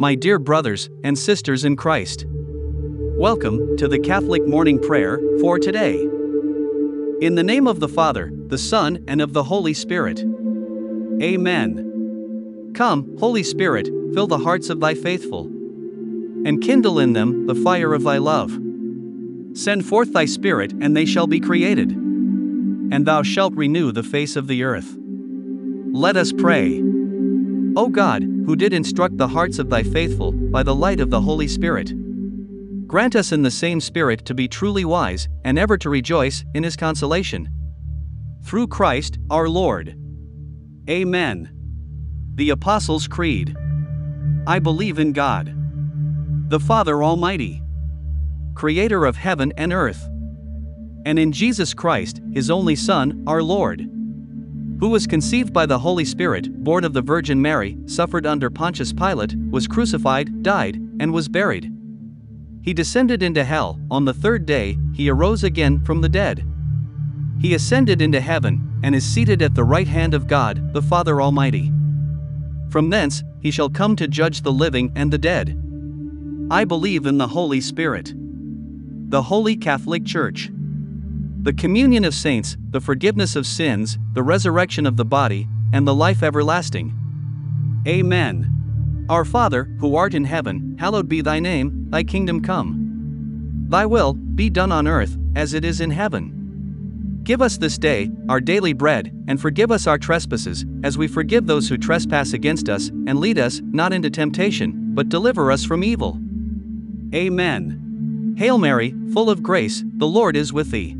my dear brothers and sisters in Christ. Welcome to the Catholic Morning Prayer for today. In the name of the Father, the Son, and of the Holy Spirit. Amen. Come, Holy Spirit, fill the hearts of thy faithful, and kindle in them the fire of thy love. Send forth thy Spirit, and they shall be created, and thou shalt renew the face of the earth. Let us pray. O God, who did instruct the hearts of thy faithful by the light of the Holy Spirit, grant us in the same Spirit to be truly wise and ever to rejoice in his consolation. Through Christ our Lord. Amen. The Apostles' Creed. I believe in God, the Father Almighty, creator of heaven and earth, and in Jesus Christ, his only Son, our Lord who was conceived by the Holy Spirit, born of the Virgin Mary, suffered under Pontius Pilate, was crucified, died, and was buried. He descended into hell, on the third day, he arose again from the dead. He ascended into heaven, and is seated at the right hand of God, the Father Almighty. From thence, he shall come to judge the living and the dead. I believe in the Holy Spirit, the Holy Catholic Church the communion of saints, the forgiveness of sins, the resurrection of the body, and the life everlasting. Amen. Our Father, who art in heaven, hallowed be thy name, thy kingdom come. Thy will be done on earth, as it is in heaven. Give us this day our daily bread, and forgive us our trespasses, as we forgive those who trespass against us, and lead us not into temptation, but deliver us from evil. Amen. Hail Mary, full of grace, the Lord is with thee.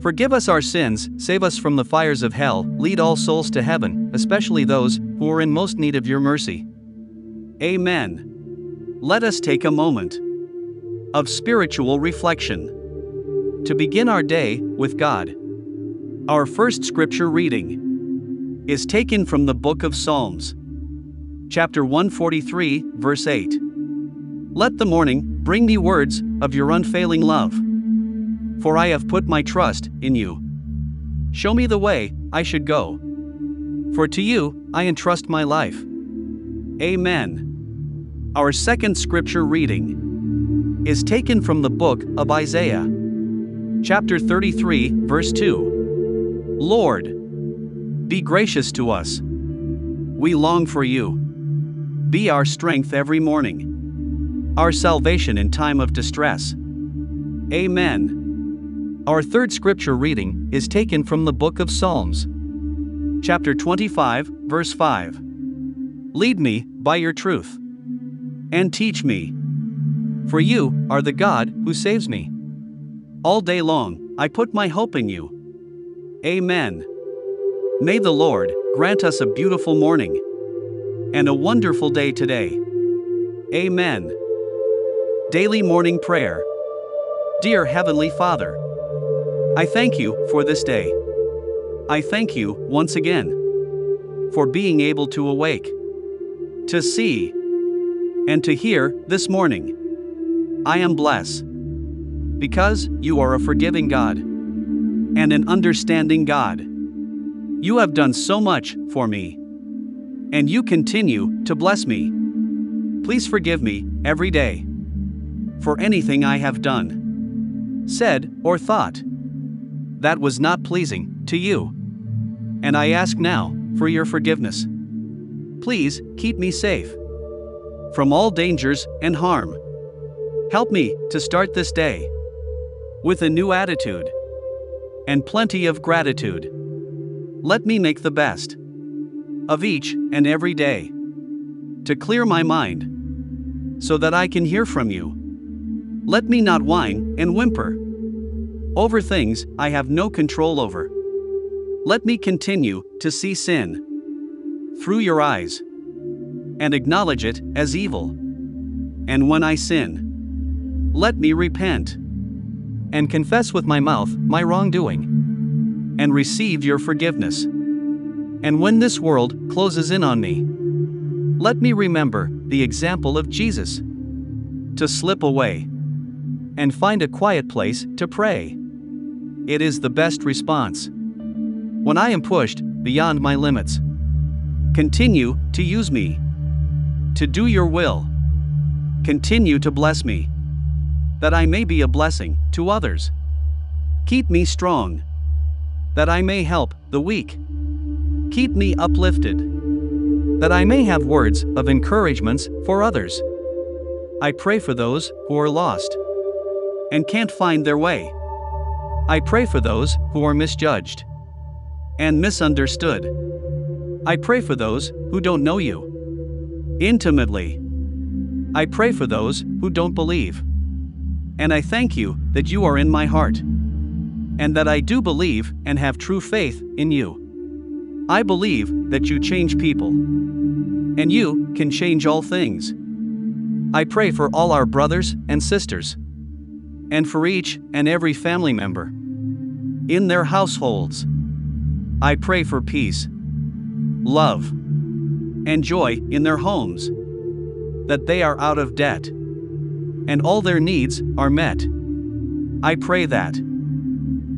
Forgive us our sins, save us from the fires of hell, lead all souls to heaven, especially those who are in most need of your mercy. Amen. Let us take a moment of spiritual reflection to begin our day with God. Our first scripture reading is taken from the book of Psalms, chapter 143, verse 8. Let the morning bring me words of your unfailing love for I have put my trust in you. Show me the way I should go. For to you I entrust my life. Amen. Our second scripture reading is taken from the book of Isaiah, chapter 33, verse 2. Lord, be gracious to us. We long for you. Be our strength every morning, our salvation in time of distress. Amen. Our third scripture reading is taken from the book of Psalms, chapter 25, verse 5. Lead me by your truth, and teach me. For you are the God who saves me. All day long, I put my hope in you. Amen. May the Lord grant us a beautiful morning and a wonderful day today. Amen. Daily Morning Prayer. Dear Heavenly Father, I thank you for this day. I thank you once again for being able to awake, to see, and to hear this morning. I am blessed because you are a forgiving God and an understanding God. You have done so much for me, and you continue to bless me. Please forgive me every day for anything I have done, said, or thought that was not pleasing to you. And I ask now for your forgiveness. Please keep me safe from all dangers and harm. Help me to start this day with a new attitude and plenty of gratitude. Let me make the best of each and every day to clear my mind so that I can hear from you. Let me not whine and whimper over things I have no control over. Let me continue to see sin through your eyes and acknowledge it as evil. And when I sin, let me repent and confess with my mouth my wrongdoing, and receive your forgiveness. And when this world closes in on me, let me remember the example of Jesus to slip away and find a quiet place to pray. It is the best response. When I am pushed beyond my limits, continue to use me to do your will. Continue to bless me that I may be a blessing to others. Keep me strong that I may help the weak. Keep me uplifted that I may have words of encouragements for others. I pray for those who are lost and can't find their way. I pray for those who are misjudged and misunderstood. I pray for those who don't know you intimately. I pray for those who don't believe. And I thank you that you are in my heart, and that I do believe and have true faith in you. I believe that you change people, and you can change all things. I pray for all our brothers and sisters and for each and every family member. In their households, I pray for peace, love, and joy in their homes, that they are out of debt, and all their needs are met. I pray that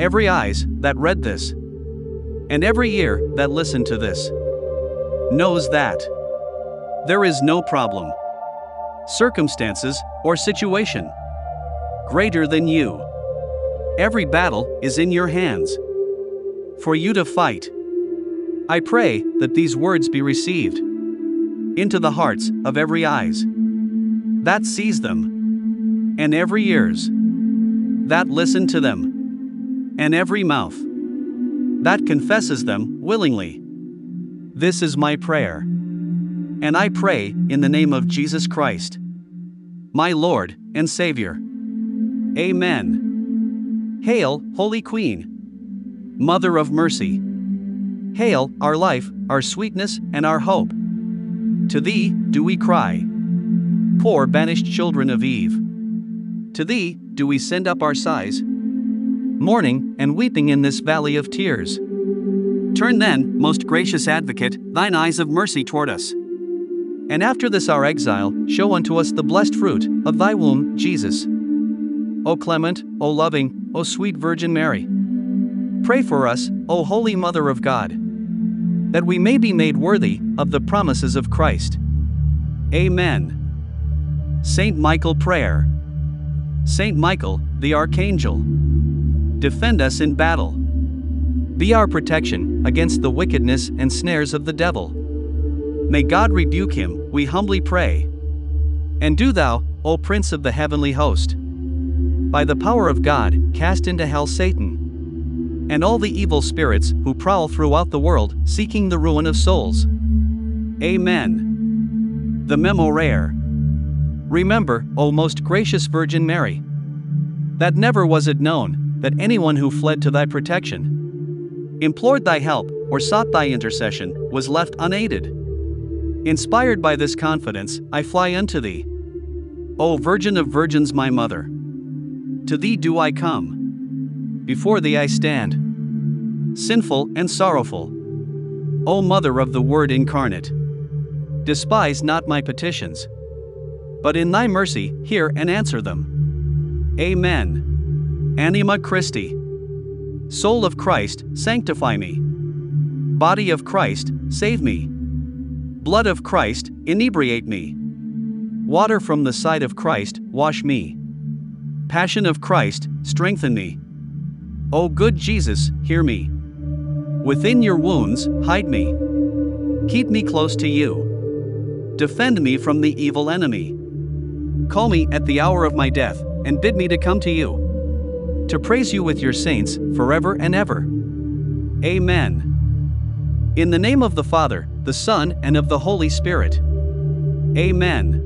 every eyes that read this, and every ear that listened to this, knows that there is no problem, circumstances, or situation greater than you. Every battle is in your hands. For you to fight. I pray that these words be received into the hearts of every eyes that sees them, and every ears that listen to them, and every mouth that confesses them willingly. This is my prayer. And I pray in the name of Jesus Christ, my Lord and Savior. Amen. Hail, Holy Queen, Mother of Mercy. Hail, our life, our sweetness, and our hope. To thee do we cry, poor banished children of Eve. To thee do we send up our sighs, mourning and weeping in this valley of tears. Turn then, most gracious advocate, thine eyes of mercy toward us. And after this our exile, show unto us the blessed fruit of thy womb, Jesus. O clement, O loving, O sweet Virgin Mary. Pray for us, O Holy Mother of God, that we may be made worthy of the promises of Christ. Amen. Saint Michael Prayer. Saint Michael, the Archangel. Defend us in battle. Be our protection against the wickedness and snares of the devil. May God rebuke him, we humbly pray. And do thou, O Prince of the heavenly host, by the power of God, cast into hell Satan and all the evil spirits who prowl throughout the world seeking the ruin of souls. Amen. The Memorare. Remember, O most gracious Virgin Mary, that never was it known that anyone who fled to thy protection, implored thy help, or sought thy intercession, was left unaided. Inspired by this confidence, I fly unto thee. O Virgin of Virgins, my Mother. To thee do I come. Before thee I stand. Sinful and sorrowful. O Mother of the Word incarnate. Despise not my petitions. But in thy mercy, hear and answer them. Amen. Anima Christi. Soul of Christ, sanctify me. Body of Christ, save me. Blood of Christ, inebriate me. Water from the side of Christ, wash me. Passion of Christ, strengthen me. O good Jesus, hear me. Within your wounds, hide me. Keep me close to you. Defend me from the evil enemy. Call me at the hour of my death, and bid me to come to you. To praise you with your saints, forever and ever. Amen. In the name of the Father, the Son, and of the Holy Spirit. Amen.